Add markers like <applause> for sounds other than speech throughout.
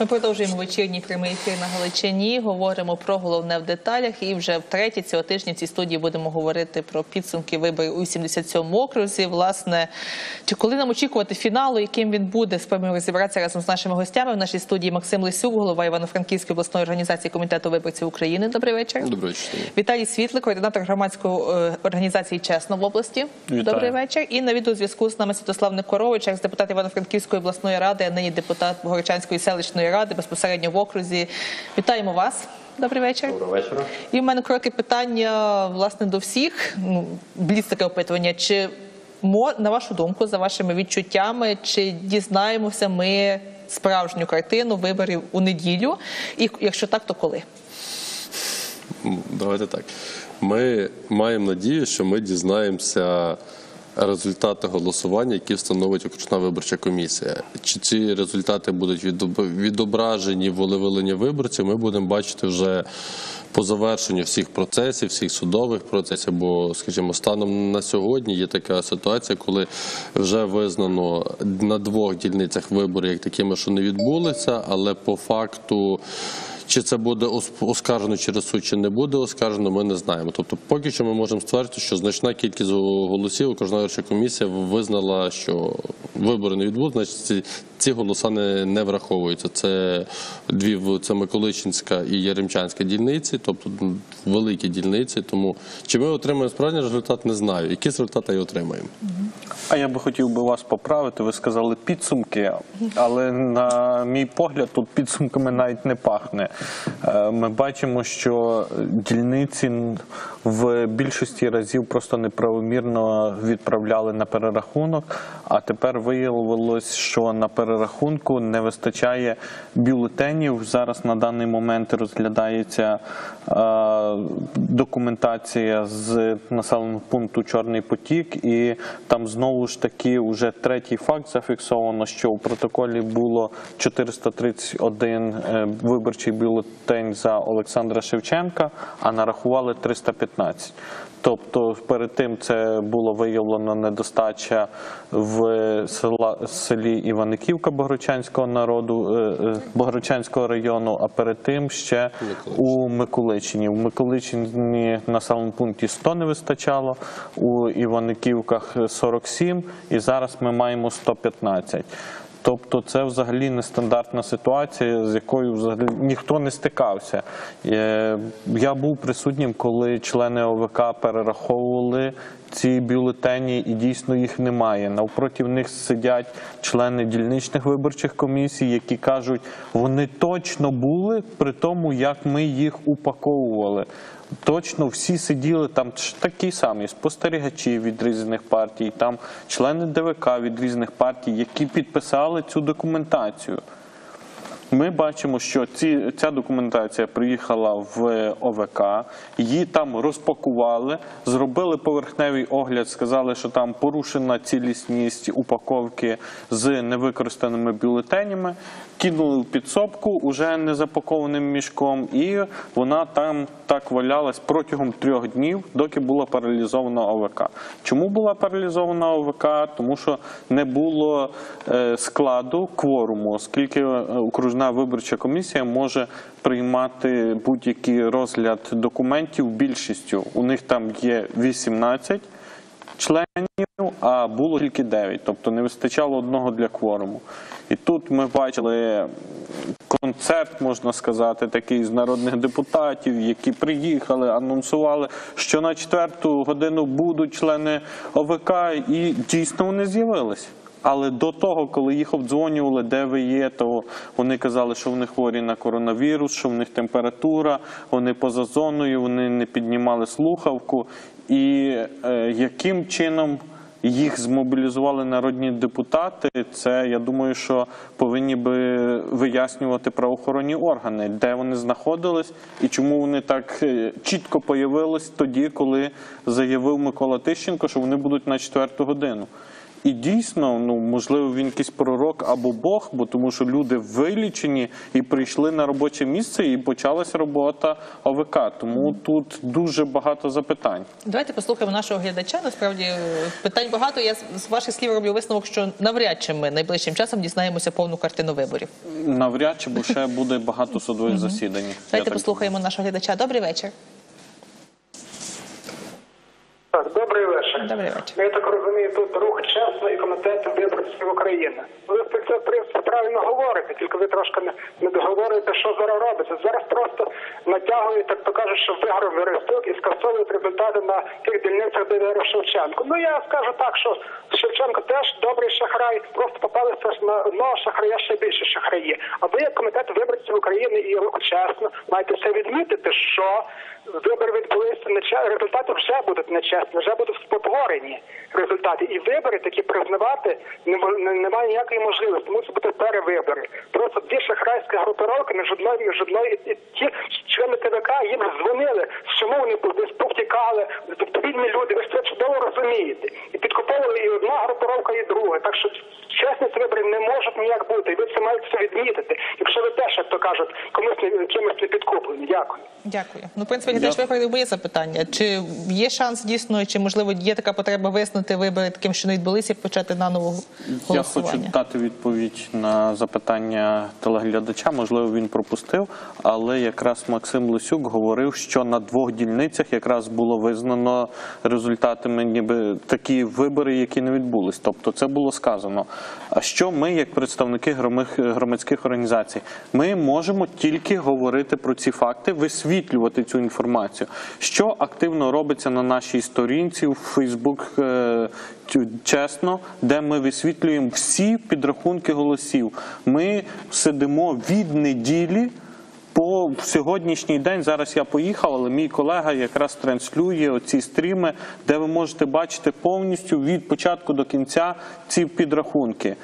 Ми продовжуємо вечірній прямий ефір на Галичині. Говоримо про головне в деталях. І вже втретє цього тижня в цій студії будемо говорити про підсумки виборів у 77-му окрузі. Власне, чи коли нам очікувати фіналу, яким він буде, спробуємо розібратися разом з нашими гостями. В нашій студії Максим Лисюк, голова Івано-Франківської обласної організації комітету виборців України. Добрий вечір. Добрий вечір. Віталій Світлик, координатор громадської е, організації Чесно в області. Вітаю. Добрий вечір. І на відеозв'язку з нами Святослав Никорович, екс-депутат Івано-Франківської обласної ради, а нині депутат Богородчанської селищної ради безпосередньо в окрузі. Вітаємо вас. Добрий вечір. Доброго вечора. І в мене коротке питання власне до всіх. Ну, таке опитування. Чи на вашу думку, за вашими відчуттями, чи дізнаємося ми справжню картину виборів у неділю? І якщо так, то коли? Давайте так. Ми маємо надію, що ми дізнаємося результати голосування, які встановить окружна виборча комісія. Чи ці результати будуть відоб- відображені в волевиленні виборців, ми будемо бачити вже по завершенню всіх процесів, всіх судових процесів. Бо, скажімо, станом на сьогодні є така ситуація, коли вже визнано на двох дільницях вибори як такими, що не відбулися, але по факту. Чи це буде ос- оскаржено через суд, чи не буде оскаржено, ми не знаємо. Тобто, поки що ми можемо ствердити, що значна кількість голосів окружна виборча комісія визнала, що вибори не відбудуть, значить ці, голоса не, не враховуються. Це дві це Миколичинська і Яремчанська дільниці, тобто великі дільниці. Тому чи ми отримаємо справжній результат, не знаю. Якісь результати і отримаємо. А я би хотів би вас поправити. Ви сказали підсумки, але на мій погляд, тут підсумками навіть не пахне. Е, Ми бачимо, що дільниці в більшості разів просто неправомірно відправляли на перерахунок. А тепер виявилось, що на перерахунку не вистачає бюлетенів. Зараз на даний момент розглядається е, документація з населеного пункту Чорний потік, і там знову ж таки вже третій факт зафіксовано, що у протоколі було 431 е, виборчий бюлетень за Олександра Шевченка, а нарахували 315. Тобто перед тим це було виявлено недостача в села, селі Іваниківка Богородчанського народу, е, е, Богородчанського району, а перед тим ще у Миколичині. В Миколичині в населеному пункті 100 не вистачало, у Іваниківках 47 і зараз ми маємо 115. Тобто це взагалі нестандартна ситуація, з якою взагалі ніхто не стикався. Я був присутнім, коли члени ОВК перераховували ці бюлетені, і дійсно їх немає. Навпроти них сидять члени дільничних виборчих комісій, які кажуть, вони точно були при тому, як ми їх упаковували. Точно всі сиділи там такі самі спостерігачі від різних партій, там члени ДВК від різних партій, які підписали цю документацію. Ми бачимо, що ці, ця документація приїхала в ОВК, її там розпакували, зробили поверхневий огляд, сказали, що там порушена цілісність упаковки з невикористаними бюлетенями, кинули в підсобку уже незапакованим мішком, і вона там так валялась протягом трьох днів, доки була паралізована ОВК. Чому була паралізована ОВК? Тому що не було е, складу кворуму, оскільки е, окружна виборча комісія може приймати будь-який розгляд документів більшістю. У них там є 18 членів, а було тільки 9, тобто не вистачало одного для кворуму. І тут ми бачили концерт, можна сказати, такий з народних депутатів, які приїхали, анонсували, що на четверту годину будуть члени ОВК, і дійсно вони з'явилися. Але до того, коли їх обдзвонювали, де ви є, то вони казали, що вони хворі на коронавірус, що в них температура, вони поза зоною, вони не піднімали слухавку. І е, яким чином їх змобілізували народні депутати, це я думаю, що повинні би вияснювати правоохоронні органи, де вони знаходились і чому вони так е, чітко появились тоді, коли заявив Микола Тищенко, що вони будуть на четверту годину. І дійсно, ну можливо, він якийсь пророк або Бог, бо тому що люди вилічені і прийшли на робоче місце, і почалася робота ОВК. Тому тут дуже багато запитань. Давайте послухаємо нашого глядача. Насправді е, питань багато. Я з- з ваших слів роблю висновок, що навряд чи ми найближчим часом дізнаємося повну картину виборів. Навряд чи, бо ще буде багато судових засідань. Давайте послухаємо нашого глядача. Добрий вечір. Так, добрий вечір. Ну, Я так розумію, тут рух чесно і комітет виборців України. Ви принципі, в принципі правильно говорите, тільки ви трошки не, не договорюєте, що зараз робиться. Зараз просто натягують, так то кажуть, що виграв Верестук і скасовують результати на тих дільницях, де виграв Шевченко. Ну я скажу так, що Шевченко теж добрий шахрай, просто попалися ж на одного шахрая ще більше шахраї. А ви, як комітет виборців України і руху чесно, маєте все відмітити, що вибори відбулися нечесно, результати вже будуть нечесні, вже будуть спотворені результати. І вибори такі признавати нем- не- немає ніякої можливості. Мусить бути перевибори. Просто дві шахрайські групировки між одною між одною і ті члени ТВК їм дзвонили, що вони десь повтікали. Відповідні люди, ви ж це чудово розумієте. І підкуповували і одна групировка, і друга. Так що чесність виборів не можуть ніяк бути. І ви це маєте все відмітити. Якщо ви теж, як то кажуть, комусь не кимось не підкуплені. Дякую. Дякую. Ну, в принципі, глядач виправив моє запитання. Чи є шанс дійсно, чи можливо є така потреба виснути вибори таким, що не відбулися, і почати наново Я голосування? хочу дати відповідь на запитання телеглядача. Можливо, він пропустив, але якраз Максим Лисюк говорив, що на двох дільницях якраз було визнано результатами, ніби такі вибори, які не відбулись. Тобто, це було сказано. А що ми, як представники громадських організацій, ми можемо тільки говорити про ці факти, висвітлювати цю інформацію. Що активно робиться на нашій сторінці в Фейсбук е, чесно, де ми висвітлюємо всі підрахунки голосів. Ми сидимо від неділі. По сьогоднішній день зараз я поїхав, але мій колега якраз транслює оці стріми, де ви можете бачити повністю від початку до кінця ці підрахунки.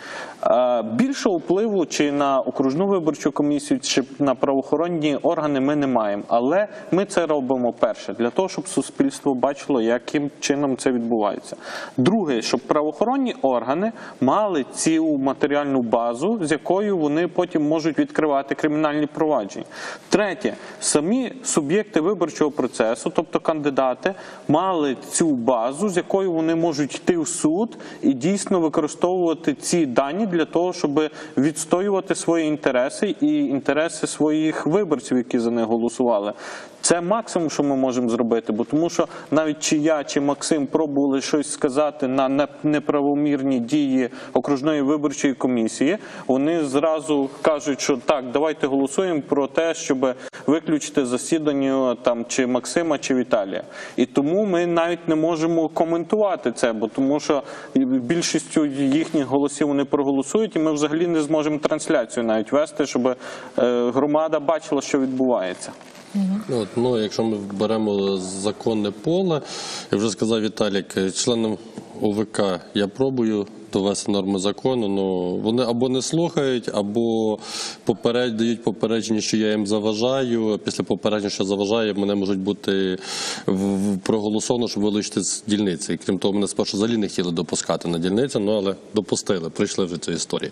Е, Більшого впливу чи на окружну виборчу комісію, чи на правоохоронні органи ми не маємо. Але ми це робимо перше для того, щоб суспільство бачило, яким чином це відбувається. Друге, щоб правоохоронні органи мали цю матеріальну базу, з якою вони потім можуть відкривати кримінальні провадження. Третє, самі суб'єкти виборчого процесу, тобто кандидати, мали цю базу, з якою вони можуть йти в суд і дійсно використовувати ці дані для того, щоб відстоювати свої інтереси і інтереси своїх виборців, які за них голосували. Це максимум, що ми можемо зробити, бо тому що навіть чи я, чи Максим пробували щось сказати на неправомірні дії окружної виборчої комісії, вони зразу кажуть, що так, давайте голосуємо про те, щоб виключити засідання там чи Максима, чи Віталія. І тому ми навіть не можемо коментувати це, бо тому що більшістю їхніх голосів вони проголосують, і ми взагалі не зможемо трансляцію навіть вести, щоб е, громада бачила, що відбувається. Ну, От, ну, якщо ми беремо законне поле, я вже сказав Віталік, членом ОВК я пробую довести норми закону. Ну вони або не слухають, або поперед дають попередження, що я їм заважаю. Після попередження, що заважаю, мене можуть бути проголосовано, щоб вилучити з дільниці. І, Крім того, мене спершу взагалі не хотіли допускати на дільницю, ну але допустили, прийшли вже цю історію.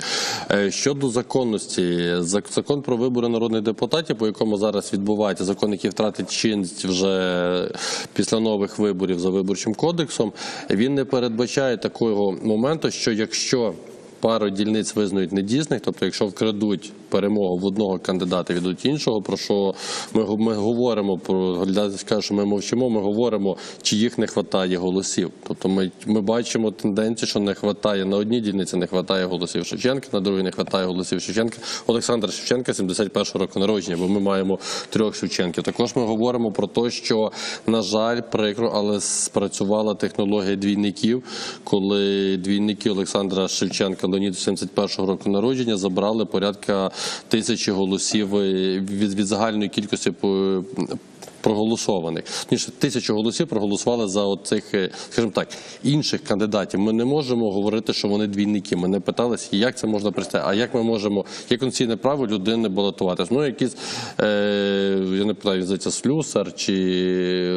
Е, Щодо законності, закон про вибори народних депутатів, по якому зараз відбувається закон, який втратить чинність вже після нових виборів за виборчим кодексом, він не передбачає такого моменту, що якщо пару дільниць визнають недійсних, тобто якщо вкрадуть перемогу в одного кандидата від іншого, про що ми, ми говоримо про скажуть, що ми мовчимо, ми говоримо, чи їх не вистачає голосів. Тобто ми, ми бачимо тенденцію, що не вистачає на одній дільниці, не вистачає голосів Шевченка, на другій не вистачає голосів Шевченка. Олександр Шевченка, 71 року народження, бо ми маємо трьох Шевченків. Також ми говоримо про те, що на жаль, прикро, але спрацювала технологія двійників, коли двійники Олександра Шевченка Леоніду 71 року народження забрали порядка тисячі голосів е, від, від загальної кількості по- проголосованих. Ніж тисячу голосів проголосували за оцих, е, скажімо так, інших кандидатів. Ми не можемо говорити, що вони двійники. Ми не питалися, як це можна представити, а як ми можемо, є конституційне право людини балотуватись. Ну, якісь, е, я не питаю, здається, слюсар чи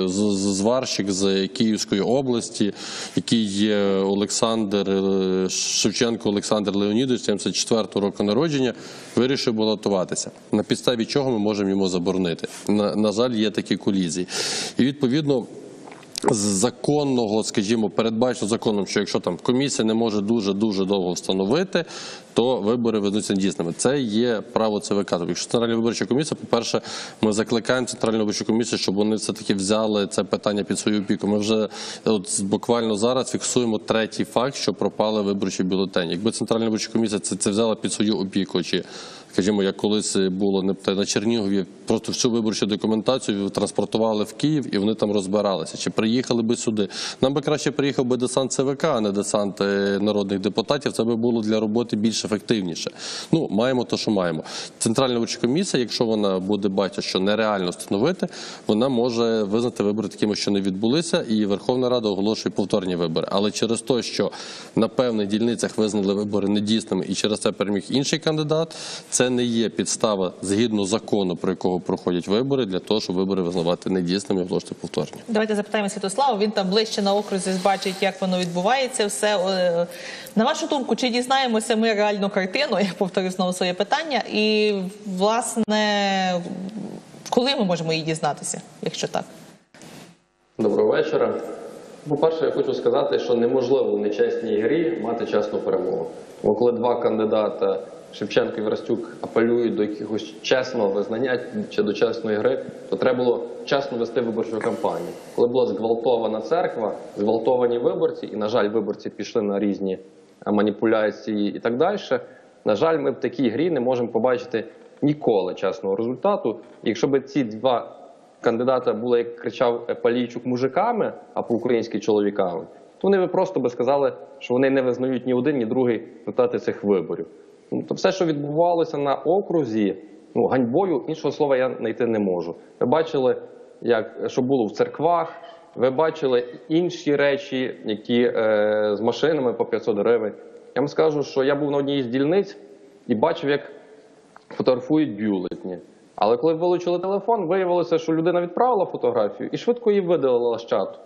з- зварщик з Київської області, який є Олександр е, Шевченко Олександр Леонідович, 74 року народження, вирішив балотуватися. На підставі чого ми можемо йому заборонити? На жаль, є такі колізії. І відповідно. Законного, скажімо, передбачено законом, що якщо там комісія не може дуже дуже довго встановити, то вибори ведуться дійсними. Це є право ЦВК. Тобто, якщо Центральна виборча комісія, по-перше, ми закликаємо Центральну виборчу комісію, щоб вони все таки взяли це питання під свою опіку. Ми вже от буквально зараз фіксуємо третій факт, що пропали виборчі бюлетені. Якби Центральна виборча комісія це, це взяла під свою опіку, чи скажімо, як колись було не на Чернігові, просто всю виборчу документацію транспортували в Київ і вони там розбиралися. Чи приїхали би сюди? Нам би краще приїхав би десант ЦВК, а не десант е, народних депутатів. Це би було для роботи більш ефективніше. Ну, маємо то, що маємо. Центральна виборча комісія, якщо вона буде бачити, що нереально встановити, вона може визнати вибори такими, що не відбулися, і Верховна Рада оголошує повторні вибори. Але через те, що на певних дільницях визнали вибори недійсними і через це переміг інший кандидат, це не є підстава згідно закону, про якого проходять вибори, для того, щоб вибори визнавати недійсними і оголошувати повторні. Давайте запитаємо Святослава. Він там ближче на окрузі бачить, як воно відбувається. Все на вашу думку, чи дізнаємося ми реальну картину? Я повторю знову своє питання. І власне, коли ми можемо її дізнатися, якщо так? Доброго вечора. По-перше, я хочу сказати, що неможливо в нечесній грі мати чесну перемогу. Бо коли два кандидата Шевченко і Верстюк апелюють до якогось чесного визнання чи до чесної гри, то треба було чесно вести виборчу кампанію. Коли була зґвалтована церква, зґвалтовані виборці, і, на жаль, виборці пішли на різні е, маніпуляції і так далі. На жаль, ми в такій грі не можемо побачити ніколи чесного результату. Якщо б ці два кандидата були, як кричав Палійчук, мужиками, а по-українськи чоловіками, то вони би просто би сказали, що вони не визнають ні один, ні другий результати цих виборів. Ну, то все, що відбувалося на окрузі, ну ганьбою, іншого слова я знайти не можу. Ви бачили, як що було в церквах. Ви бачили інші речі, які е, з машинами по 500 гривень. Я вам скажу, що я був на одній з дільниць і бачив, як фотографують бюлетні. Але коли вилучили телефон, виявилося, що людина відправила фотографію і швидко її видалила з чату.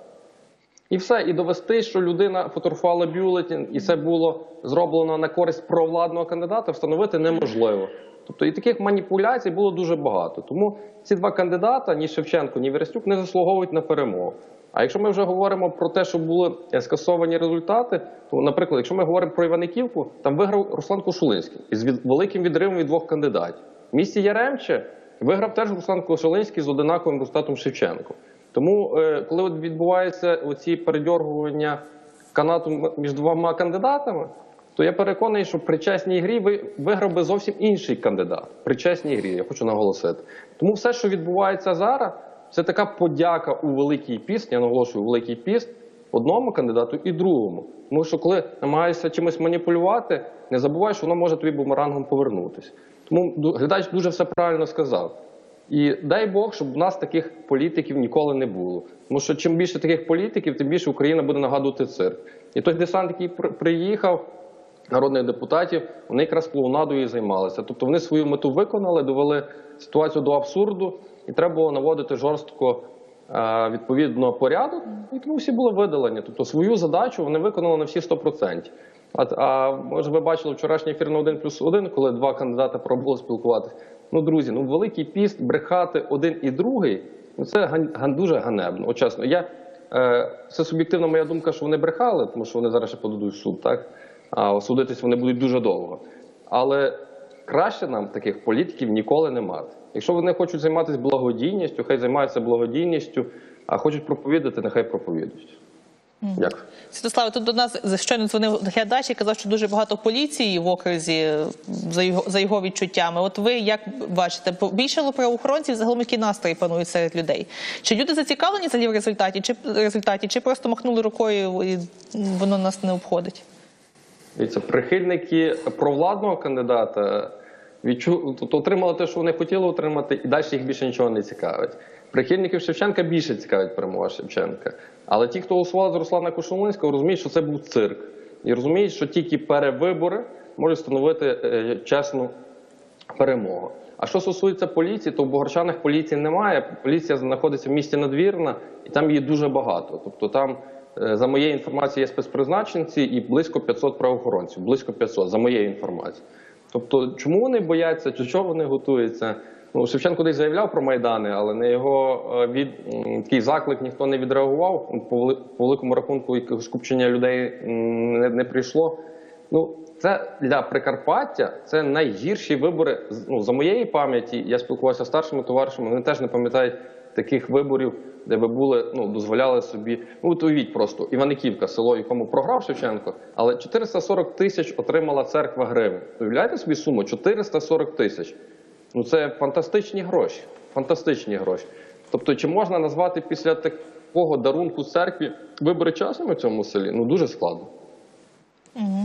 І все, і довести, що людина фотографувала бюлетень, і це було зроблено на користь провладного кандидата, встановити неможливо. Тобто і таких маніпуляцій було дуже багато. Тому ці два кандидата, ні Шевченко, ні Верестюк, не заслуговують на перемогу. А якщо ми вже говоримо про те, що були е, скасовані результати, то, наприклад, якщо ми говоримо про Іваниківку, там виграв Руслан Кошулинський із великим відривом від двох кандидатів. В місті Яремче виграв теж Руслан Кошулинський з одинаковим результатом Шевченко. Тому, е, коли відбуваються оці передьоргування канату між двома кандидатами, то я переконаний, що при чесній грі виграв би зовсім інший кандидат. При чесній грі, я хочу наголосити. Тому все, що відбувається зараз, це така подяка у Великий піст, я наголошую, у Великий піст одному кандидату і другому. Тому що коли намагаєшся чимось маніпулювати, не забувай, що воно може тобі бумерангом повернутися. Тому глядач дуже все правильно сказав. І дай Бог, щоб в нас таких політиків ніколи не було. Тому що чим більше таких політиків, тим більше Україна буде нагадувати цирк. І той десант, який приїхав, народних депутатів, вони якраз клоунадою і займалися. Тобто вони свою мету виконали, довели ситуацію до абсурду, і треба було наводити жорстко е, відповідно порядок, і тому всі були видалені. Тобто свою задачу вони виконали на всі 100%. А, а може ви бачили вчорашній ефір на 1 плюс 1, коли два кандидати пробували спілкуватися. Ну, друзі, ну великий піст брехати один і другий, ну це ган, дуже ганебно. От чесно, я е, це суб'єктивна моя думка, що вони брехали, тому що вони зараз ще подадуть суд, так? А судитись вони будуть дуже довго. Але краще нам таких політиків ніколи не мати. Якщо вони хочуть займатися благодійністю, хай займаються благодійністю, а хочуть проповідати, нехай проповідують. Дякую. Святославе, тут до нас щойно дзвонив глядач і казав, що дуже багато поліції в окрузі е, за його за його відчуттями. От ви як бачите, більше правоохоронців загалом які настрої панують серед людей? Чи люди зацікавлені взагалі в результаті, чи результаті, чи просто махнули рукою і воно нас не обходить? Дивіться, прихильники провладного кандидата відчу... тобто отримали те, що вони хотіли отримати, і далі їх більше нічого не цікавить. Прихильників Шевченка більше цікавить перемога Шевченка. Але ті, хто голосували за Руслана Кошумлинського, розуміють, що це був цирк. І розуміють, що тільки перевибори можуть встановити е, чесну перемогу. А що стосується поліції, то в Богорчанах поліції немає. Поліція знаходиться в місті Надвірна, і там її дуже багато. Тобто там, е, за моєю інформацією, є спецпризначенці і близько 500 правоохоронців. Близько 500, за моєю інформацією. Тобто, чому вони бояться, чи чого вони готуються? Ну, Шевченко десь заявляв про майдани, але на його е, від такий заклик ніхто не відреагував. По, вели- великому рахунку якогось скупчення людей не, не прийшло. Ну, це для Прикарпаття це найгірші вибори. Ну, за моєї пам'яті, я спілкувався з старшими товаришами, вони теж не пам'ятають таких виборів, де би були, ну, дозволяли собі. Ну, от уявіть просто Іваниківка, село, якому програв Шевченко, але 440 тисяч отримала церква гривень. Уявляєте собі суму? 440 тисяч. Ну це фантастичні гроші. Фантастичні гроші. Тобто, чи можна назвати після такого дарунку церкві вибори часними в цьому селі? Ну дуже складно.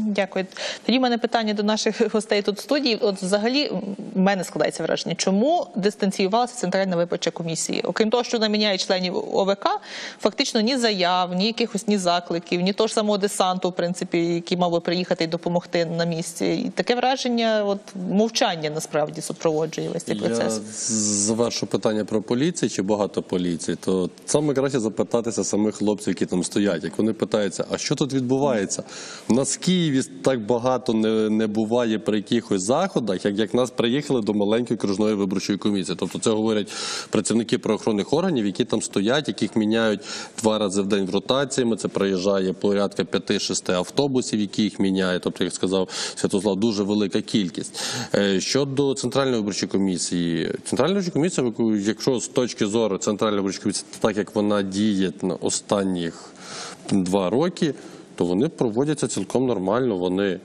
Дякую. Тоді в мене питання до наших <laughs> гостей тут в студії. От взагалі в мене складається враження, чому дистанціювалася Центральна виборча комісія? Окрім того, що вона міняє членів ОВК, фактично ні заяв, ні якихось ні закликів, ні того ж самого десанту, в принципі, який мав би приїхати і допомогти на місці. І таке враження, от мовчання насправді супроводжує весь цей Я процес. завершу питання про поліцію чи багато поліції, то саме краще запитатися самих хлопців, які там стоять. Як вони питаються, а що тут відбувається? У нас в Києві так багато не, не буває при якихось заходах, як, як нас приїхали до маленької окружної виборчої комісії. Тобто це говорять працівники правоохоронних органів, які там стоять, яких міняють два рази в день в ротаціями. Це приїжджає порядка 5-6 автобусів, які їх міняють. Тобто, як сказав Святослав, дуже велика кількість. Е, Щодо центральної виборчої комісії, центральна виборча комісія, якщо з точки зору центральної виборчої комісії, так як вона діє на останніх два роки, то вони проводяться цілком нормально. Вони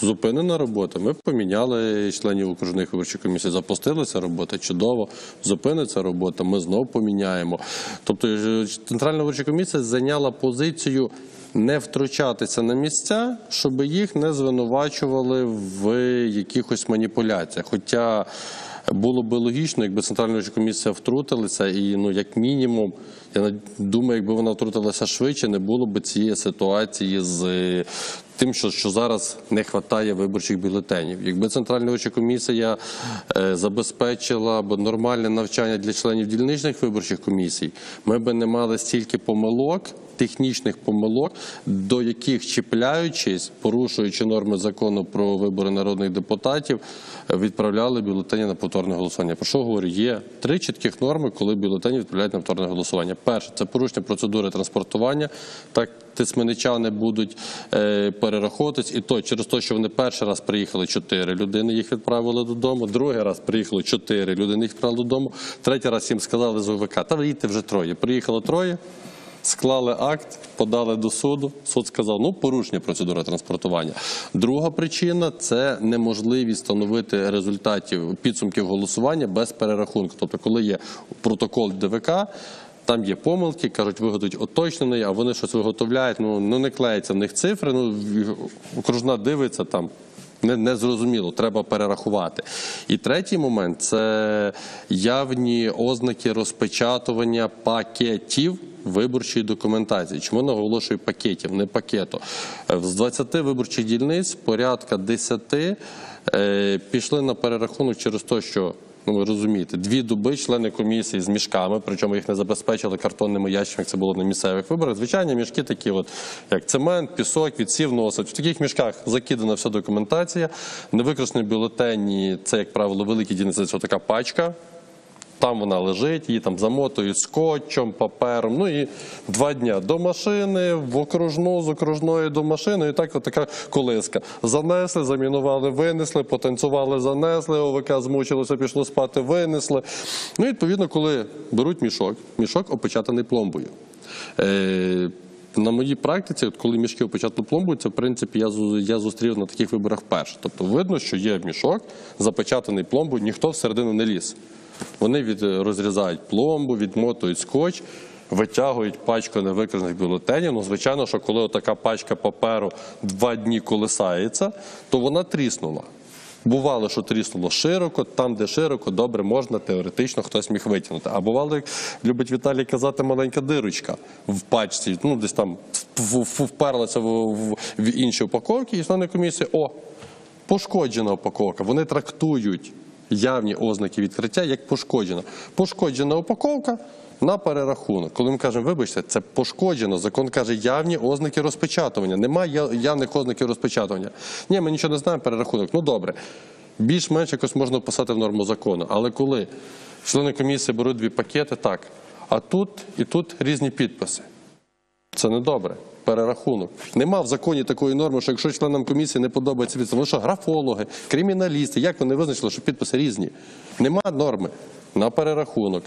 Зупинена робота. Ми поміняли членів окружних виборчих комісій, запустилася робота чудово. Зупиниться робота, ми знову поміняємо. Тобто е, центральна виборча комісія зайняла позицію не втручатися на місця, щоб їх не звинувачували в якихось маніпуляціях. Хоча було би логічно, якби центральна комісія втрутилася, і ну як мінімум, я думаю, якби вона втрутилася швидше, не було б цієї ситуації з е, тим, що, що зараз не вистачає виборчих бюлетенів. Якби центральна виборча комісія е, забезпечила б нормальне навчання для членів дільничних виборчих комісій, ми б не мали стільки помилок. Технічних помилок, до яких чіпляючись, порушуючи норми закону про вибори народних депутатів, відправляли бюлетені на повторне голосування. Про що говорю? Є три чітких норми, коли бюлетені відправляють на повторне голосування. Перше це порушення процедури транспортування. Так тисменичани будуть е, перераховуватись, і то через те, що вони перший раз приїхали чотири людини, їх відправили додому. Другий раз приїхало чотири людини, їх відправили додому. Третій раз їм сказали з ОВК, та ви їдьте вже троє. Приїхало троє. Склали акт, подали до суду. Суд сказав, ну порушення процедури транспортування. Друга причина це неможливість встановити результатів підсумків голосування без перерахунку. Тобто, коли є протокол ДВК. Там є помилки, кажуть, виготовить оточнений, а вони щось виготовляють. Ну, ну не клеяться в них цифри. Ну окружна дивиться там. Не, не треба перерахувати. І третій момент це явні ознаки розпечатування пакетів виборчої документації. Чому наголошую пакетів, не пакету? Е, З 20 виборчих дільниць порядка 10 е, пішли на перерахунок через те, що Ну, ви розумієте, дві доби члени комісії з мішками, причому їх не забезпечили картонними ящиками, як це було на місцевих виборах. Звичайні мішки такі, от, як цемент, пісок, відсів носить. В таких мішках закидана вся документація. Невикористані бюлетені, це, як правило, великі дільниці, це така пачка. Там вона лежить, її там замотують скотчем, папером. Ну і два дня до машини, в окружну, з окружної до машини, і так от така колиска. Занесли, замінували, винесли, потанцювали, занесли, ОВК змучилося, пішло спати, винесли. Ну, і, відповідно, коли беруть мішок, мішок опечатаний пломбою. Е, на моїй практиці, от коли мішки опечатали пломбою, це в принципі я, я зустрів на таких виборах вперше. Тобто видно, що є мішок, запечатаний пломбою, ніхто всередину не ліз. Вони від, розрізають пломбу, відмотують скотч, витягують пачку невикористаних бюлетенів. Ну, звичайно, що коли така пачка паперу два дні колисається, то вона тріснула. Бувало, що тріснуло широко, там, де широко, добре можна, теоретично хтось міг витягнути. А бувало, як любить Віталій казати, маленька дирочка в пачці, ну десь там вперлася в, в, в інші упаковки, і члени комісії, о, пошкоджена упаковка. Вони трактують явні ознаки відкриття як пошкоджена. Пошкоджена упаковка на перерахунок. Коли ми кажемо, вибачте, це пошкоджено. Закон каже явні ознаки розпечатування. Немає явних ознаків розпечатування. Ні, ми нічого не знаємо, перерахунок. Ну добре. Більш-менш якось можна вписати в норму закону. Але коли члени комісії беруть дві пакети, так. А тут і тут різні підписи. Це не добре. Перерахунок. Нема в законі такої норми, що якщо членам комісії не подобається підпис, вони що графологи, криміналісти, як вони визначили, що підписи різні? Нема норми на перерахунок.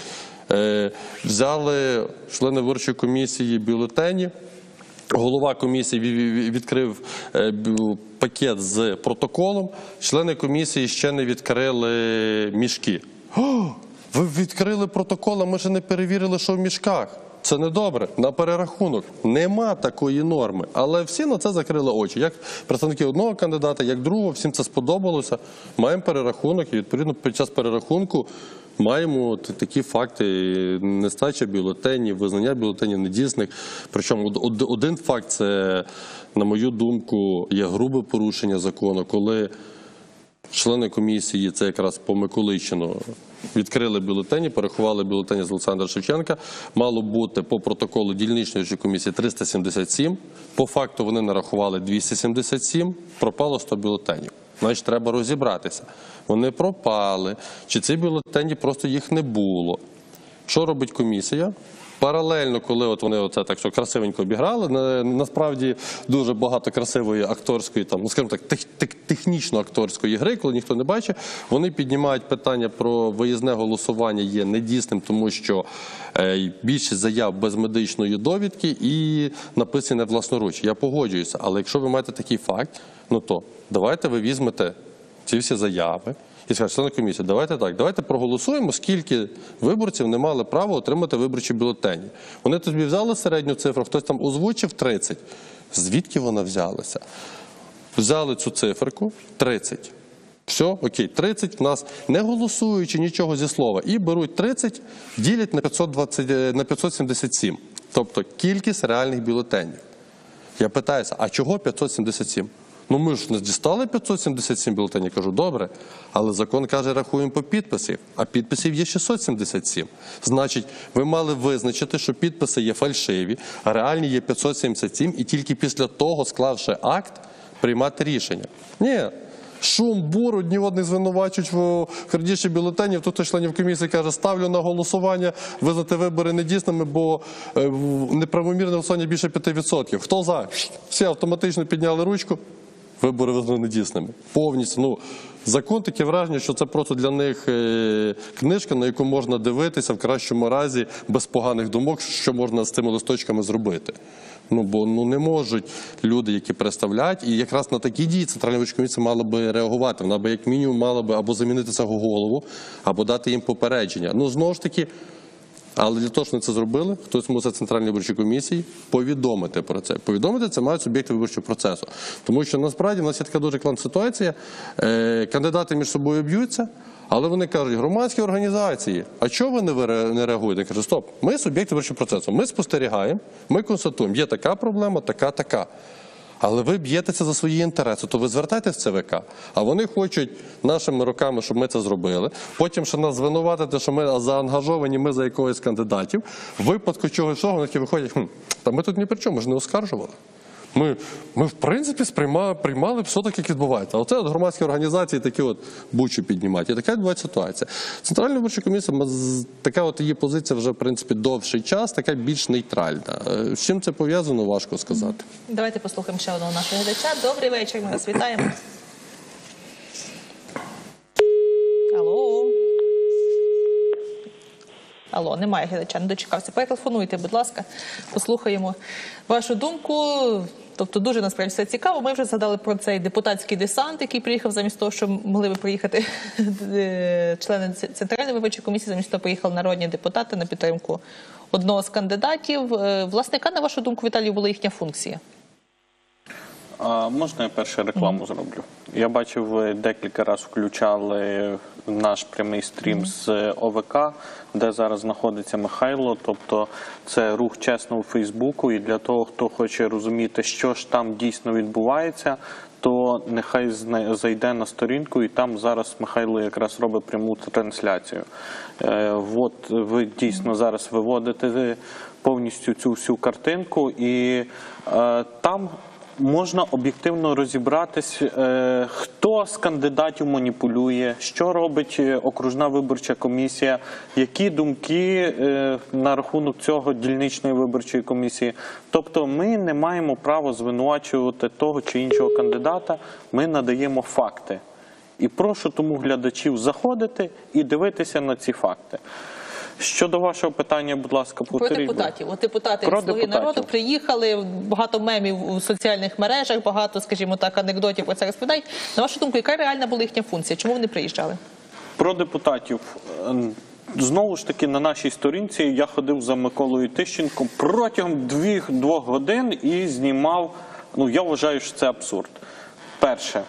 Е, взяли члени виборчої комісії бюлетені. Голова комісії ві- ві- відкрив е, пакет з протоколом. Члени комісії ще не відкрили мішки. Ви відкрили протокол, а ми ще не перевірили, що в мішках. Це не добре. На перерахунок нема такої норми. Але всі на це закрили очі. Як представники одного кандидата, як другого, всім це сподобалося. Маємо перерахунок, і відповідно під час перерахунку маємо такі факти: нестача бюлетенів, визнання бюлетенів недійсних. Причому од- од- один факт це, на мою думку, є грубе порушення закону, коли члени комісії, це якраз по Миколичину, відкрили бюлетені, переховали бюлетені з Олександра Шевченка. Мало бути по протоколу дільничної комісії 377. По факту вони нарахували 277, пропало 100 бюлетенів. Значить, треба розібратися. Вони пропали, чи ці бюлетені просто їх не було. Що робить комісія? Паралельно, коли от вони оце так що красивенько обіграли, на, насправді дуже багато красивої акторської, там, ну скажімо так, тех, тех, технічно-акторської гри, коли ніхто не бачить, вони піднімають питання про виїзне голосування є недійсним, тому що е, більшість заяв без медичної довідки і написане власноруч. Я погоджуюся, але якщо ви маєте такий факт, ну то давайте ви візьмете ці всі заяви. І скажуть, члени комісії, давайте так, давайте проголосуємо, скільки виборців не мали права отримати виборчі бюлетені. Вони тобі взяли середню цифру, хтось там озвучив 30. Звідки вона взялася? Взяли цю циферку 30. Все, окей, 30 в нас не голосуючи нічого зі слова. І беруть 30, ділять на 520, е, на 577. Тобто кількість реальних бюлетенів. Я питаюся, а чого 577? Ну ми ж не дістали 577 бюлетенів. Кажу, добре, але закон каже, рахуємо по підписів, а підписів є 677. Значить, ви мали визначити, що підписи є фальшиві, а реальні є 577, і тільки після того, склавши акт, приймати рішення. Ні. Шум, бур, одні одних звинувачують в крадіжці бюлетенів. Тут членів комісії каже, ставлю на голосування, визнати вибори недійсними, бо е, неправомірне голосування більше 5%. Хто за? Всі автоматично підняли ручку. Вибори визнали недійсними. Повністю. Ну, закон таке враження, що це просто для них е, книжка, на яку можна дивитися в кращому разі без поганих думок, що можна з цими листочками зробити. Ну бо ну не можуть люди, які представляють, і якраз на такі дії центральна виборча комісія мала би реагувати. Вона би як мінімум мала би або замінити цього голову, або дати їм попередження. Ну знову ж таки. Але для того, щоб вони це зробили, хтось мусить центральній виборчій комісії повідомити про це. Повідомити це мають суб'єкти виборчого процесу. Тому що насправді в нас є така дуже клан ситуація. Е, кандидати між собою б'ються, але вони кажуть, громадські організації, а чого ви не реагуєте? Я кажу, стоп, ми суб'єкти виборчого процесу. Ми спостерігаємо, ми констатуємо, є така проблема, така, така. Але ви б'єтеся за свої інтереси, то ви звертайтесь в ЦВК. А вони хочуть нашими руками, щоб ми це зробили. Потім ще нас звинуватити, що ми заангажовані, ми за якогось кандидатів. В випадку чогось всього, вони виходять, хм, та ми тут ні при чому, ми ж не оскаржували. Ми, ми в принципі, сприймали, приймали все так, як відбувається. А оце от громадські організації такі от бучу піднімають. І така відбувається ситуація. Центральна виборча комісія, така от її позиція вже, в принципі, довший час, така більш нейтральна. Е, З чим це пов'язано, важко сказати. Давайте послухаємо ще одного нашого глядача. Добрий вечір, ми вас вітаємо. Алло. Алло, немає глядача, не дочекався. Перетелефонуйте, будь ласка, послухаємо вашу думку. Тобто дуже насправді все цікаво. Ми вже згадали про цей депутатський десант, який приїхав замість того, що могли би приїхати <laughs> члени Центральної виборчої комісії, замість того приїхали народні депутати на підтримку одного з кандидатів. Е, Власне, яка, на вашу думку, Віталій, була їхня функція? А можна я перше рекламу зроблю? Я бачив, ви декілька разів включали наш прямий стрім з ОВК, де зараз знаходиться Михайло. Тобто це рух чесно у Фейсбуку. І для того, хто хоче розуміти, що ж там дійсно відбувається, то нехай зайде на сторінку, і там зараз Михайло якраз робить пряму трансляцію. Е, От ви дійсно зараз виводите повністю цю всю картинку, і е, там можна об'єктивно розібратись, е, хто з кандидатів маніпулює, що робить е, окружна виборча комісія, які думки е, на рахунок цього дільничної виборчої комісії. Тобто, ми не маємо права звинувачувати того чи іншого кандидата. Ми надаємо факти. І прошу тому глядачів заходити і дивитися на ці факти. Щодо вашого питання, будь ласка, Про депутатів. От депутати Про Слуги депутатів. народу приїхали, багато мемів у соціальних мережах, багато, скажімо так, анекдотів про це розповідають. На вашу думку, яка реальна була їхня функція? Чому вони приїжджали? Про депутатів. Е, Знову ж таки, на нашій сторінці я ходив за Миколою Тищенком протягом двох, годин і знімав. Ну, я вважаю, що це абсурд. Перше,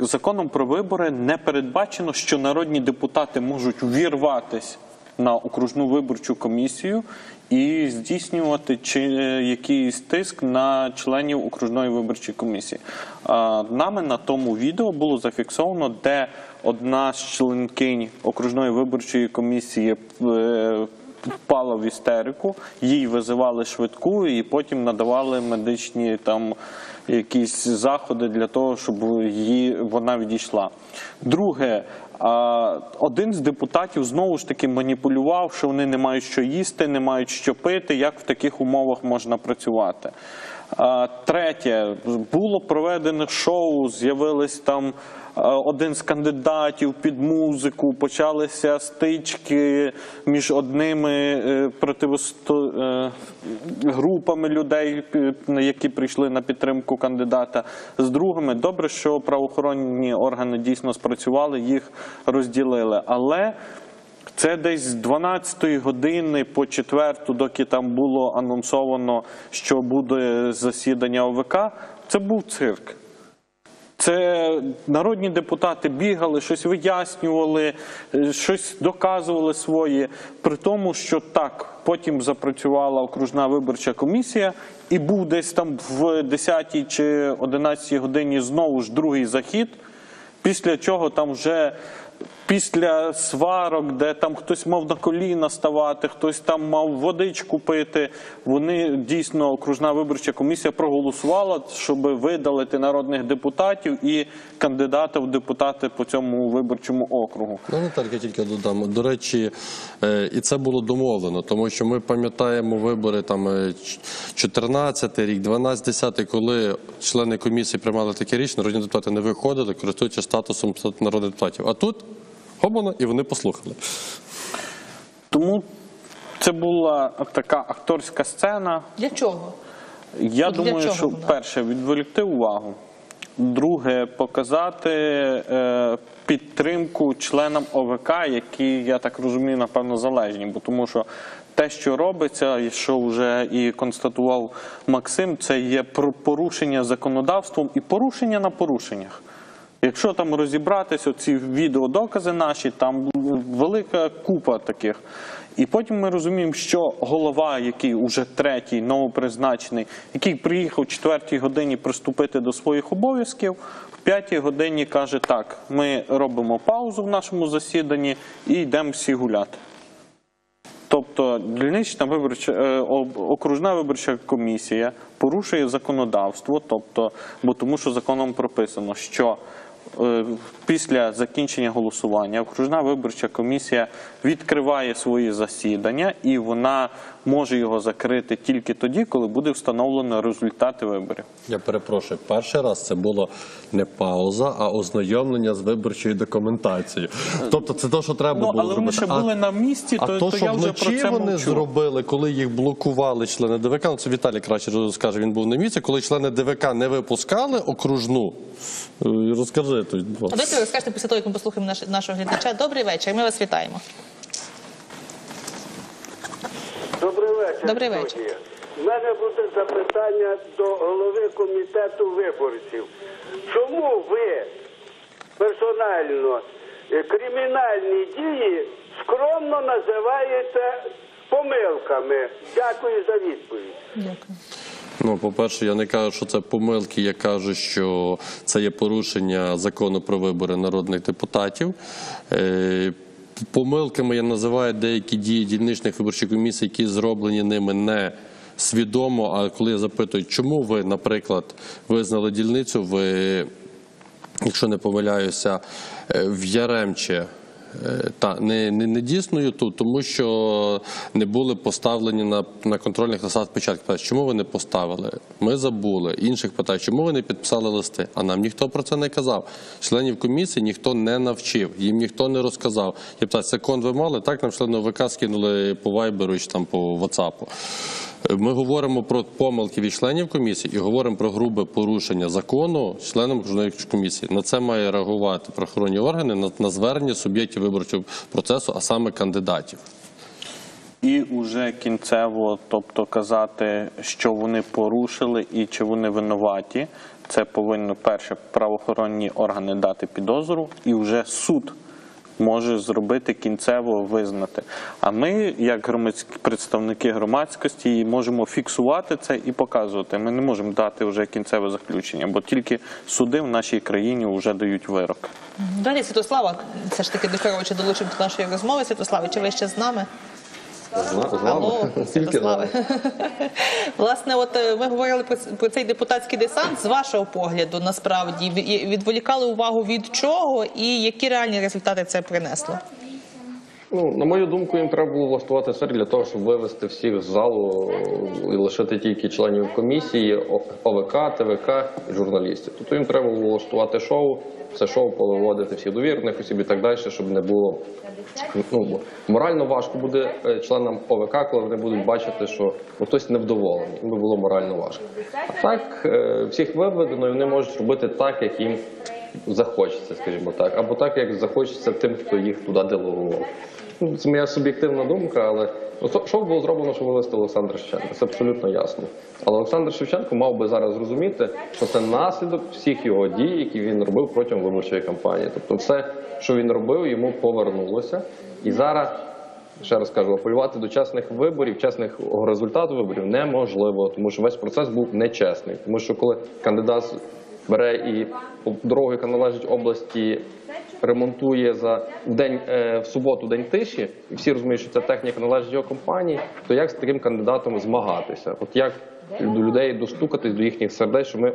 законом про вибори не передбачено, що народні депутати можуть увірватись на окружну виборчу комісію і здійснювати чи якийсь тиск на членів окружної виборчої комісії. Нами на тому відео було зафіксовано, де одна з членкинь окружної виборчої комісії е, впала в істерику, їй визивали швидку і потім надавали медичні там якісь заходи для того, щоб її вона відійшла. Друге, один з депутатів знову ж таки маніпулював, що вони не мають що їсти, не мають що пити. Як в таких умовах можна працювати? Третє, було проведено шоу, з'явились там один з кандидатів під музику, почалися стички між одними е, противосто... е, групами людей, які прийшли на підтримку кандидата, з другими. Добре, що правоохоронні органи дійсно спрацювали, їх розділили. Але це десь з 12 години по 4, доки там було анонсовано, що буде засідання ОВК, це був цирк. Це народні депутати бігали, щось вияснювали, е, щось доказували своє. При тому, що так, потім запрацювала окружна виборча комісія, і був десь там в 10 чи 11 годині знову ж другий захід, після чого там вже. Після сварок, де там хтось мав на коліна ставати, хтось там мав водичку пити. Вони дійсно окружна виборча комісія проголосувала, щоб видалити народних депутатів і кандидата в депутати по цьому виборчому округу. Ну, Наталька, тільки додам. До речі, е, і це було домовлено, тому що ми пам'ятаємо вибори там е, 14 рік, 12 10 коли члени комісії приймали таке рішення, народні депутати не виходили, користуючись статусом народних депутатів. А тут гомоно, і вони послухали. Тому це була така акторська сцена. Для чого? Я для думаю, чого що вона? перше відволікти увагу. Друге, показати е, підтримку членам ОВК, які, я так розумію, напевно, залежні. Бо тому що те, що робиться, і що вже і констатував Максим, це є про- порушення законодавством і порушення на порушеннях. Якщо там розібратися, ці відеодокази наші, там велика купа таких. І потім ми розуміємо, що голова, який уже третій, новопризначений, який приїхав о четвертій годині приступити до своїх обов'язків, в п'ятій годині каже: так, ми робимо паузу в нашому засіданні і йдемо всі гуляти. Тобто дільнична виборча е, окружна виборча комісія порушує законодавство, тобто, бо тому, що законом прописано, що після закінчення голосування окружна виборча комісія відкриває свої засідання і вона може його закрити тільки тоді, коли буде встановлено результати виборів. Я перепрошую, перший раз це було не пауза, а ознайомлення з виборчою документацією. Тобто це те, що треба Ну, було але зробити. ми ще А- були на місці, А то, то, то що я вже про це вони мовчу. зробили, коли їх блокували члени ДВК, ну це Віталій краще розкаже, він був на місці, коли члени ДВК не випускали окружну. Е, Розкажи тут. А давайте ви розкажете після того, як ми послухаємо наш, нашого глядача. Добрий вечір. Ми вас вітаємо. Добрий вечір. Добрий вечір. в мене буде запитання до голови комітету виборців. Чому ви персонально е, кримінальні дії скромно називаєте помилками? Дякую за відповідь. Дякую. Ну, по-перше, я не кажу, що це помилки. Я кажу, що це є порушення закону про вибори народних депутатів. Помилками я називаю деякі дії дільничних виборчих комісій, які зроблені ними не свідомо. А коли я запитую, чому ви, наприклад, визнали дільницю, ви, якщо не помиляюся, е, в Яремче. Е, Та не, не, не дійсною тут, тому що не були поставлені на, на контрольних засад печатки. Чому ви не поставили? Ми забули. Інших питають, чому ви не підписали листи? А нам ніхто про це не казав. Членів комісії ніхто не навчив, їм ніхто не розказав. Я питаю, секунд ви мали? Так нам члени ОВК скинули по вайберу чи там по ватсапу. Ми говоримо про помилки від членів комісії і говоримо про грубе порушення закону журналістської комісії. На це має реагувати правоохоронні органи на, на звернення суб'єктів виборчого процесу, а саме кандидатів. І уже кінцево, тобто казати, що вони порушили і чи вони винуваті, це повинно перше правоохоронні органи дати підозру, і вже суд може зробити кінцево визнати. А ми, як громадські представники громадськості, можемо фіксувати це і показувати. Ми не можемо дати вже кінцеве заключення, бо тільки суди в нашій країні вже дають вирок. Далі Святослава, все ж таки Дихаровича долучимо до нашої розмови. Святославе, чи ви ще з нами? Алло. Святославе. Власне, от е, ми говорили про, цей депутатський десант. З вашого погляду, насправді відволікали увагу від чого і які реальні результати це принесло? Ну, на мою думку, їм треба було влаштувати цирк для того, щоб вивести всіх з залу і лишити тільки членів комісії, ОВК, ТВК і журналістів. Тобто їм треба було влаштувати шоу, це шоу повиводити всіх довірених осіб і так далі, щоб не було. Ну, морально важко буде е, членам ОВК, коли вони будуть бачити, що ну, хтось невдоволений. Їм би було морально важко. А так е, всіх виведено, і вони можуть робити так, як їм захочеться, скажімо так, або так, як захочеться тим, хто їх туди делегував. Ну, Це моя суб'єктивна думка, але ну, що було зроблено, щоб вивести Олександра Шевченка? Це абсолютно ясно. Але Олександр Шевченко мав би зараз зрозуміти, що це наслідок всіх його дій, які він робив протягом виборчої кампанії. Тобто, все, що він робив, йому повернулося. І зараз, ще раз кажу, апелювати до чесних виборів, чесних результатів виборів неможливо, тому що весь процес був нечесний. Тому що коли кандидат бере і по дорогу, яка належить області, ремонтує за в день е, в суботу день тиші, і всі розуміють, що ця техніка належить його компанії, то як з таким кандидатом змагатися? От як до людей достукатись до їхніх сердець, що ми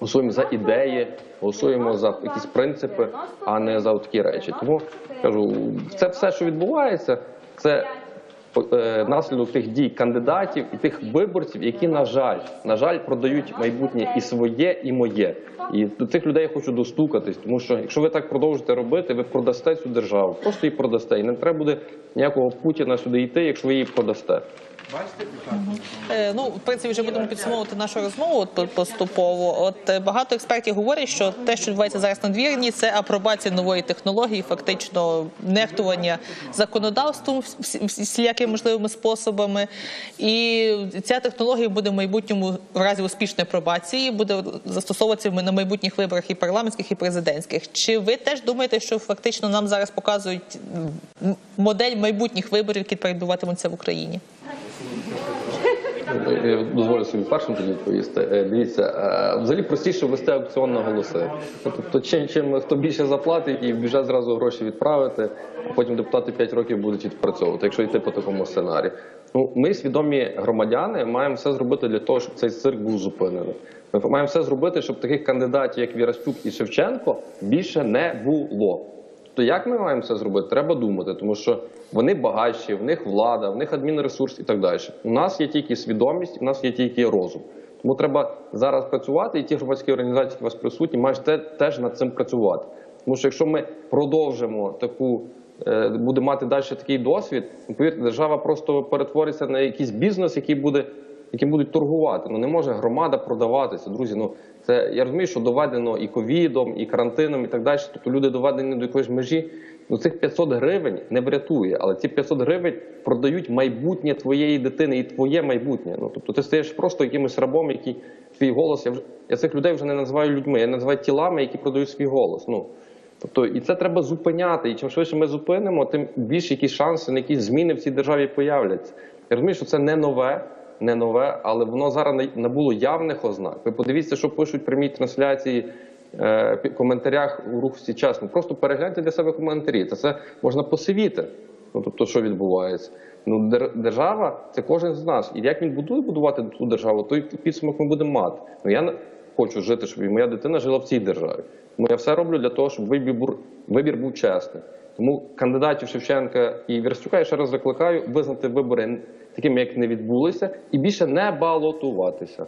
голосуємо за ідеї, голосуємо за якісь принципи, а не за такі речі. Тому кажу, це все, що відбувається, це е, наслідок тих дій кандидатів і тих виборців, які на жаль, на жаль, продають майбутнє і своє, і моє. І до цих людей я хочу достукатись, тому що якщо ви так продовжите робити, ви продасте цю державу, просто її продасте. І не треба буде ніякого Путіна сюди йти, якщо ви її продасте. Е, Ну, в принципі, вже будемо підсумовувати нашу розмову от по- поступово. От е, багато експертів говорять, що те, що відбувається зараз на двірні, це апробація нової технології, фактично нехтування законодавством всі- всі- всілякими можливими способами. І ця технологія буде в майбутньому в разі успішної апробації буде застосовуватися на майбутніх виборах і парламентських, і президентських. Чи ви теж думаєте, що фактично нам зараз показують модель майбутніх виборів, які передбуватимуться в Україні? Я дозволю собі першим тоді відповісти. Е, Дивіться, е, взагалі простіше ввести аукціон на голоси. Тобто, чим, чим хто більше заплатить і в бюджет зразу гроші відправити, а потім депутати 5 років будуть відпрацьовувати, якщо йти по такому сценарію. Ну, ми, свідомі громадяни, маємо все зробити для того, щоб цей цирк був зупинений. Ми маємо все зробити, щоб таких кандидатів, як Вірастюк і Шевченко, більше не було. То як ми маємо це зробити? Треба думати, тому що вони багатші, в них влада, в них адмінресурс і так далі. У нас є тільки свідомість, у нас є тільки розум. Тому треба зараз працювати, і ті громадські організації, які у вас присутні, мають теж над цим працювати. Тому що якщо ми продовжимо таку, е, буде мати далі такий досвід, ну, повірте, держава просто перетвориться на якийсь бізнес, який буде яким будуть торгувати. Ну не може громада продаватися, друзі. Ну це я розумію, що доведено і ковідом, і карантином, і так далі. Тобто люди доведені до якоїсь межі. Ну цих 500 гривень не врятує, але ці 500 гривень продають майбутнє твоєї дитини і твоє майбутнє. Ну тобто ти стаєш просто якимось рабом, який свій голос. Я вже я цих людей вже не називаю людьми, я називаю тілами, які продають свій голос. Ну тобто, і це треба зупиняти. І чим швидше ми зупинимо, тим більше якісь шанси на якісь зміни в цій державі появляться. Я розумію, що це не нове, не нове, але воно зараз на- набуло явних ознак. Ви подивіться, що пишуть прямі трансляції. е, коментарях у рух всі час. Ну просто перегляньте для себе коментарі. Це можна посивіти. Ну тобто, що відбувається? Ну держава це кожен з нас. І як він будує будувати ту державу, той підсумок ми будемо мати. Ну я хочу жити, щоб моя дитина жила в цій державі. Тому я все роблю для того, щоб вибір, вибір був чесний. Тому кандидатів Шевченка і Верстюка я ще раз закликаю визнати вибори такими, як не відбулися, і більше не балотуватися.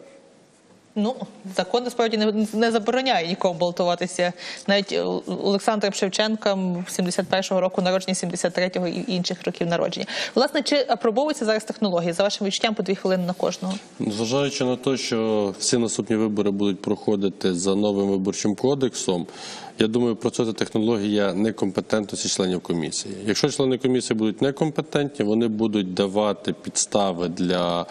Ну, закон насправді не, не забороняє нікому балотуватися. Навіть е, Олександром Шевченком 71-го року народження, 73-го і інших років народження. Власне, чи апробовуються зараз технології? За вашим відчуттям по дві хвилини на кожного. Зважаючи на те, що всі наступні вибори будуть проходити за новим виборчим кодексом, я думаю, процеси технологія некомпетентності членів комісії. Якщо члени комісії будуть некомпетентні, вони будуть давати підстави для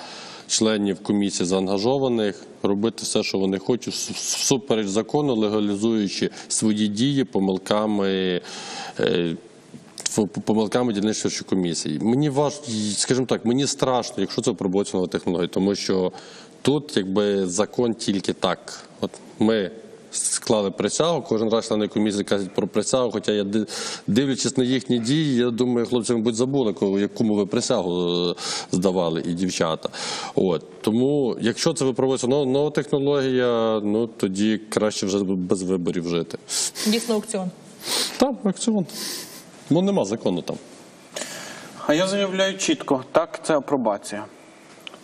членів комісії заангажованих робити все, що вони хочуть, вс- всупереч закону, легалізуючи свої дії помилками. е, помилками дільничної комісії. Мені важко, скажімо так, мені страшно, якщо це пробується технологія, тому що тут якби закон тільки так. От ми склали присягу, кожен раз члени комісії кажуть про присягу, хоча я дивлячись на їхні дії, я думаю, хлопці, мабуть, забули, якому ви присягу е, здавали і дівчата. От тому, якщо це випробується нова, нова технологія, ну тоді краще вже без виборів жити. Дійсно, аукціон. Там акціон. Ну нема закону там. А я заявляю чітко: так, це апробація.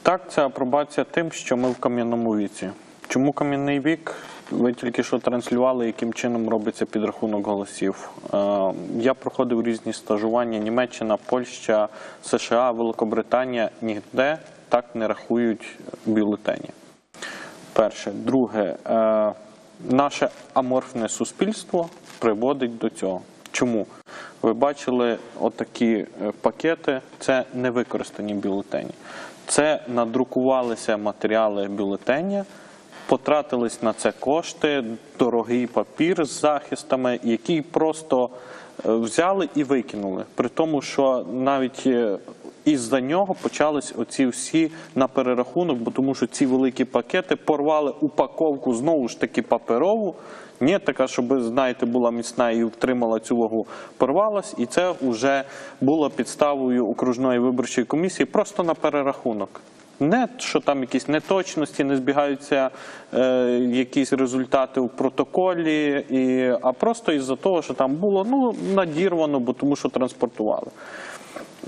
Так, це апробація тим, що ми в кам'яному віці. Чому кам'яний вік? Ви тільки що транслювали, яким чином робиться підрахунок голосів. Е, Я проходив різні стажування: Німеччина, Польща, США, Великобританія ніде так не рахують бюлетені. Перше. Друге, е, наше аморфне суспільство приводить до цього. Чому? Ви бачили отакі е, пакети, це невикористані бюлетені. Це надрукувалися матеріали бюлетеня, потратились на це кошти, дорогий папір з захистами, який просто е, взяли і викинули. При тому, що навіть е, із-за нього почались оці всі на перерахунок, бо тому що ці великі пакети порвали упаковку знову ж таки паперову. Ні, така, щоб, знаєте, була міцна і втримала цю вагу, порвалась, і це вже було підставою окружної виборчої комісії просто на перерахунок. Не що там якісь неточності, не збігаються е, якісь результати у протоколі, і, а просто із-за того, що там було ну, надірвано, бо тому що транспортували.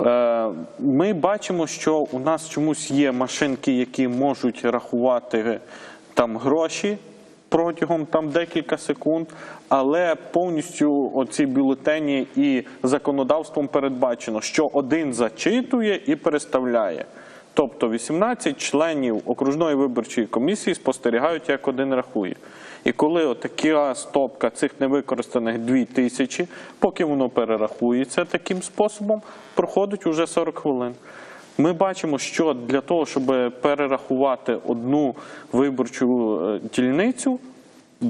Е, Ми бачимо, що у нас чомусь є машинки, які можуть рахувати там гроші протягом там декілька секунд, але повністю оці бюлетені і законодавством передбачено, що один зачитує і переставляє. Тобто 18 членів окружної виборчої комісії спостерігають, як один рахує. І коли отака стопка цих невикористаних 2 тисячі, поки воно перерахується таким способом, проходить уже 40 хвилин. Ми бачимо, що для того, щоб перерахувати одну виборчу е, дільницю,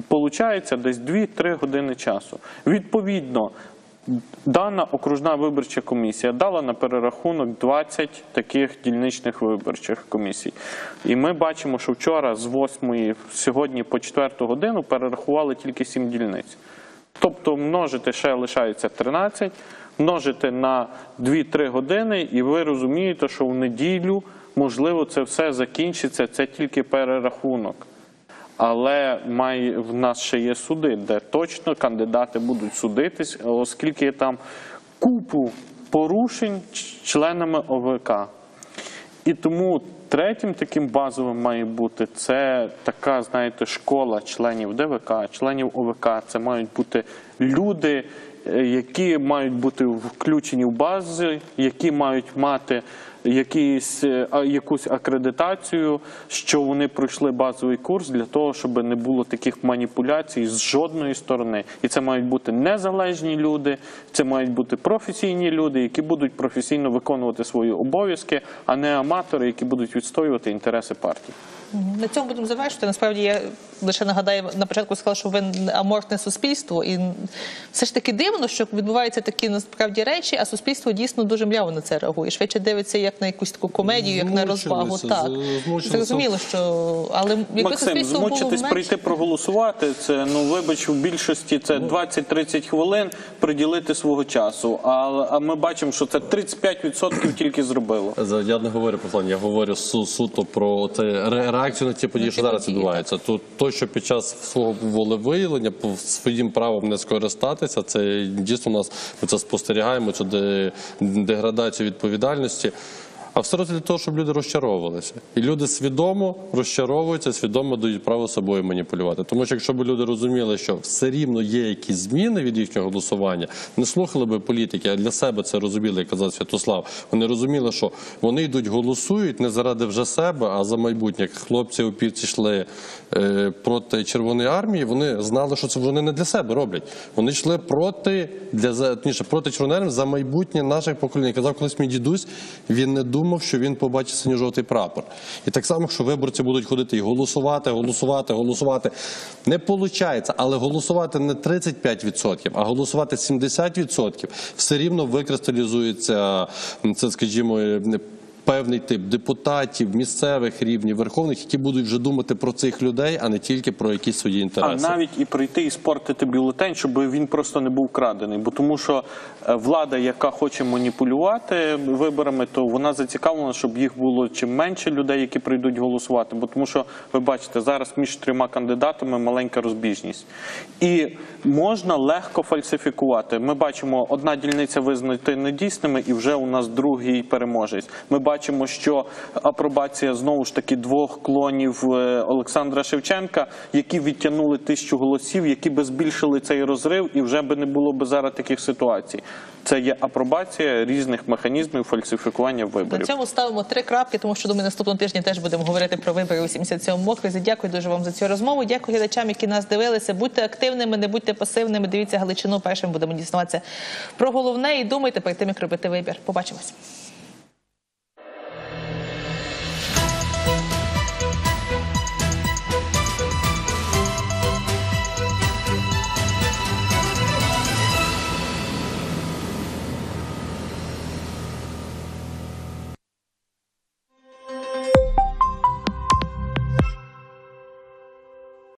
Получається десь 2-3 години часу. Відповідно, дана окружна виборча комісія дала на перерахунок 20 таких дільничних виборчих комісій. І ми бачимо, що вчора з 8 сьогодні по 4 годину перерахували тільки 7 дільниць. Тобто множити ще лишається 13, множити на 2-3 години, і ви розумієте, що в неділю, можливо, це все закінчиться, це тільки перерахунок. Але має, в нас ще є суди, де точно кандидати будуть судитись, оскільки там купу порушень членами ОВК. І тому третім таким базовим має бути це така, знаєте, школа членів ДВК, членів ОВК. Це мають бути люди, е, які мають бути включені в бази, які мають мати якісь, е, якусь акредитацію, що вони пройшли базовий курс для того, щоб не було таких маніпуляцій з жодної сторони. І це мають бути незалежні люди, це мають бути професійні люди, які будуть професійно виконувати свої обов'язки, а не аматори, які будуть відстоювати інтереси партії. На цьому будемо завершити. Насправді я лише нагадаю, на початку сказала, що ви аморфне суспільство, і все ж таки дивно, що відбуваються такі насправді речі, а суспільство дійсно дуже мляво на це реагує. Швидше дивиться як на якусь таку комедію, як на розвагу. Так зрозуміло, що але якби Максим, змучитись менше... прийти проголосувати, це ну вибач, в більшості це 20-30 хвилин приділити свого часу. А, а ми бачимо, що це 35% тільки зробило. За- Я не говорю про план, я говорю су- суто про те, ре- реакцію на ті події, що зараз відбуваються. Тут то, що під час свого волевиявлення по своїм правом не скористатися, це дійсно у нас ми це спостерігаємо, цю деградацію відповідальності. А все для того, щоб люди розчаровувалися. І люди свідомо розчаровуються, свідомо дають право собою маніпулювати. Тому що якщо б люди розуміли, що все рівно є якісь зміни від їхнього голосування, не слухали би політики, а для себе це розуміли, як казав Святослав. Вони розуміли, що вони йдуть, голосують не заради вже себе, а за майбутнє. Як хлопці опівці йшли е, проти Червоної армії, вони знали, що це вони не для себе роблять. Вони йшли проти для точніше, проти Червоної армії за майбутнє наших поколінь. Казав колись мій дідусь, він не думав, що він побачить синьо-жовтий прапор. І так само, що виборці будуть ходити і голосувати, голосувати, голосувати. Не виходить, але голосувати не 35%, а голосувати 70%, все рівно викристалізується це, скажімо, певний тип депутатів, місцевих рівнів, верховних, які будуть вже думати про цих людей, а не тільки про якісь свої А навіть і прийти і спортити бюлетень, щоб він просто не був крадений. Бо тому що е, влада, яка хоче маніпулювати виборами, то вона зацікавлена, щоб їх було чим менше людей, які прийдуть голосувати. Бо тому що ви бачите, зараз між трьома кандидатами маленька розбіжність. І можна легко фальсифікувати. Ми бачимо, одна дільниця визнати недійсними, і вже у нас другий переможець. Ми бачимо, що апробація знову ж таки двох клонів е, Олександра Шевченка, які відтягнули тисячу голосів, які би збільшили цей розрив, і вже би не було би зараз таких ситуацій. Це є апробація різних механізмів фальсифікування виборів. На цьому ставимо три крапки, тому що думаю, наступного тижня теж будемо говорити про вибори у 77-му окрузі. Дякую дуже вам за цю розмову. Дякую глядачам, які нас дивилися. Будьте активними, не будьте пасивними. Дивіться Галичину. Першим будемо дізнаватися про головне і думайте перед тим, як робити вибір. Побачимось.